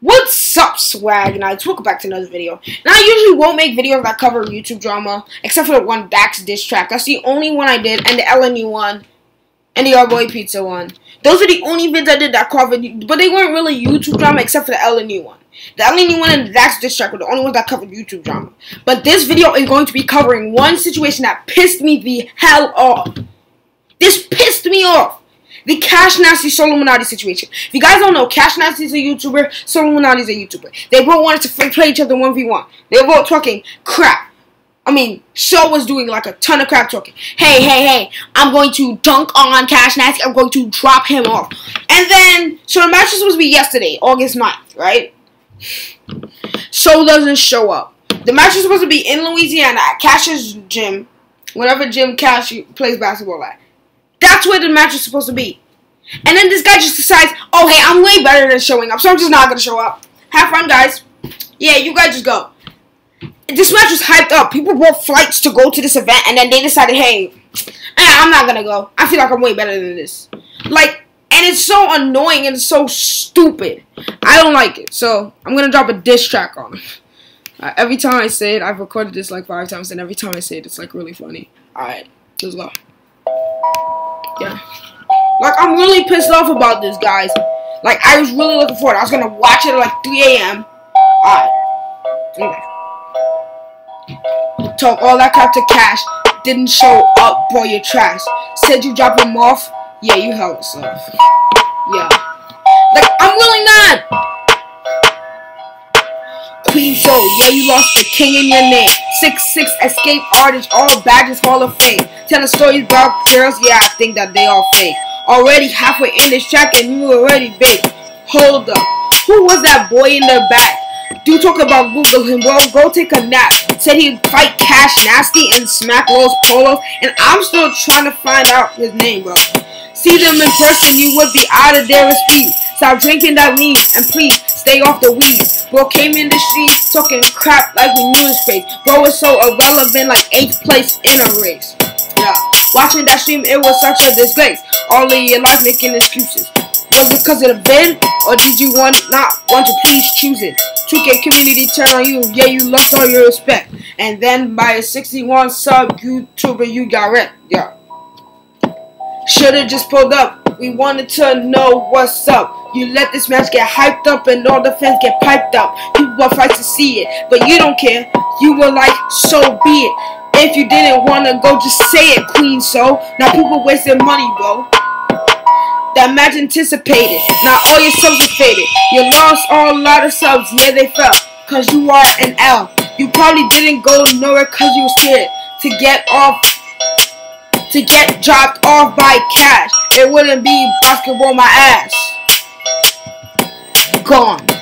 What's up, swag nights? Welcome back to another video. Now, I usually won't make videos that cover YouTube drama, except for the one Dax diss track. That's the only one I did, and the LNU one, and the Our Boy Pizza one. Those are the only vids I did that covered, but they weren't really YouTube drama, except for the LNU one. The LNU one and the Dax diss track were the only ones that covered YouTube drama. But this video is going to be covering one situation that pissed me the hell off. This pissed me off. The Cash Nasty Solluminati situation. If you guys don't know, Cash Nasty is a YouTuber, Solluminati is a YouTuber. They both wanted to play each other 1v1. They were both talking crap. I mean, Show was doing like a ton of crap talking. Hey, hey, hey, I'm going to dunk on Cash Nasty. I'm going to drop him off. And then, so the match was supposed to be yesterday, August 9th, right? Show doesn't show up. The match was supposed to be in Louisiana at Cash's gym, whatever gym Cash plays basketball at. That's where the match is supposed to be. And then this guy just decides, oh, hey, I'm way better than showing up, so I'm just not going to show up. Have fun, guys. Yeah, you guys just go. This match was hyped up. People bought flights to go to this event, and then they decided, hey, eh, I'm not going to go. I feel like I'm way better than this. Like, and it's so annoying and so stupid. I don't like it, so I'm going to drop a diss track on him. Uh, every time I say it, I've recorded this like five times, and every time I say it, it's like really funny. Alright, let's go. Yeah. Like, I'm really pissed off about this, guys. Like, I was really looking forward. I was gonna watch it at like 3 a.m. Alright. Okay. Talk all that crap to Cash. Didn't show up, bro. You're trash. Said you drop him off. Yeah, you held yourself. Yeah. Like, I'm really not. Soul, yeah, you lost the king in your name. Six six escape artist, all badges, Hall of Fame. Telling stories about girls, yeah, I think that they all fake. Already halfway in this track and you already baked. Hold up, who was that boy in the back? Do talk about Google him, well, go take a nap. Said he'd fight Cash Nasty and smack Los Polos, and I'm still trying to find out his name, bro. See them in person, you would be out of their speed. Stop drinking that lean, and please stay off the weed. Bro came in the street talking crap like we knew his face. Bro was so irrelevant, like eighth place in a race. Yeah, watching that stream, it was such a disgrace. All of your life making excuses. Was it because of the vid, or did you want not want to please choose it? 2K community turn on you, yeah, you lost all your respect. And then by a 61 sub YouTuber, you got wrecked. Yeah. Should've just pulled up. We wanted to know what's up. You let this match get hyped up and all the fans get piped up. People will fight to see it, but you don't care. You were like, so be it. If you didn't want to go, just say it, Queen So. Now people wasting money, bro. That match anticipated. Now all your subs are faded. You lost all a lot of subs. Yeah, they fell. Cause you are an L. You probably didn't go nowhere cause you were scared to get off to get dropped off by cash. It wouldn't be basketball my ass. Gone.